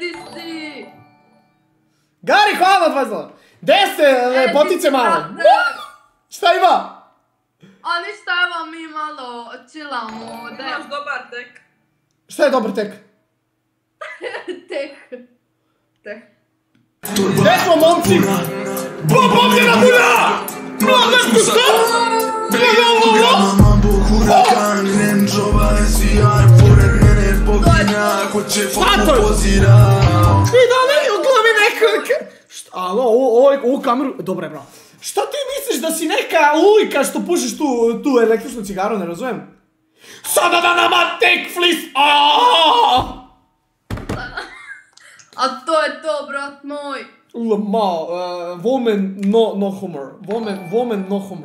di si? Gari, hvala 20 dolara. Gde ste lepotice male? Šta ima? A ništa, evo mi malo chillamo, Imaš dobar tek. Šta je dobar tek? tek. Tek. Gde smo momci? Pobomljena bulja! No, nešto šta? Hurakan, Range-ova, SVR, pored mene poginja, ko će foto pozira I da li glumi neka... Šta, alo, ovo, ovo, ovu kameru... Dobro je, bro. Šta ti misliš da si neka lujka što pušiš tu, tu električnu cigaru, ne razumijem? Sada da nama tek flis... Aaaa! A to je to, brat moj. Lama, uh, woman no, no humor. Woman, woman no humor.